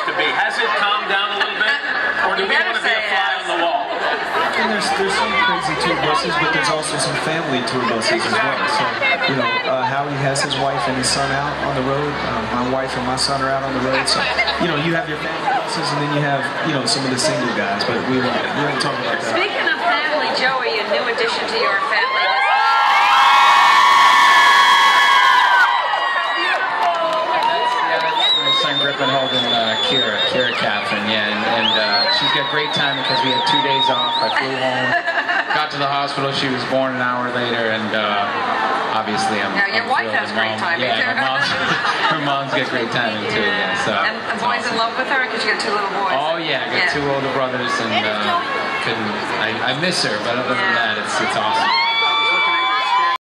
used to be. Has it calmed down a little bit? Or do we better want to be a fly has. on the wall? And there's there's some crazy tour buses, but there's also some family tour buses as well. So you know, uh, Howie has his wife and his son out on the road. Uh, my wife and my son are out on the road. So you know, you have your family buses, and then you have you know some of the single guys. But we won't we won't talk about that. Speaking of family, Joey, a new addition to your family. Kira, Kira Catherine, yeah, and, and uh, she's got great time because we had two days off. I flew home, got to the hospital. She was born an hour later, and uh, obviously I'm. Yeah, your I'm wife has great mom- timing, Yeah, too. her mom's, her mom's got great timing too. Yeah, so. And the it's boys in love with her because you got two little boys. Oh yeah, I got two older brothers, and uh, couldn't. I, I miss her, but other than that, it's it's awesome.